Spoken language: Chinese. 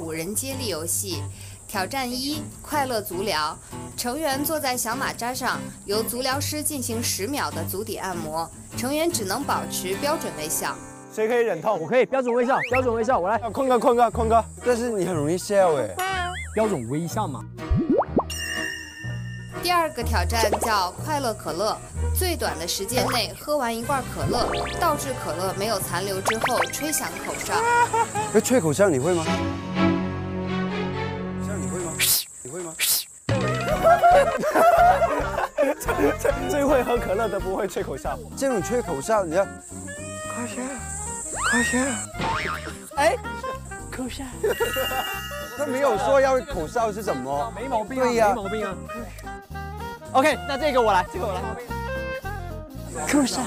五人接力游戏。挑战一：快乐足疗。成员坐在小马扎上，由足疗师进行十秒的足底按摩。成员只能保持标准微笑。谁可以忍痛？我可以标准微笑，标准微笑，我来。坤哥，坤哥，坤哥。但是你很容易笑哎。标准微笑嘛。第二个挑战叫快乐可乐。最短的时间内喝完一罐可乐，倒置可乐没有残留之后，吹响口哨。哎，吹口哨你会吗？最最会喝可乐的不会吹口哨。这种吹口哨，你要快些，快些。哎，口哨。他没有说要口哨是什么？没毛病啊，没毛病啊。OK，那这个我来，这个我来。口哨。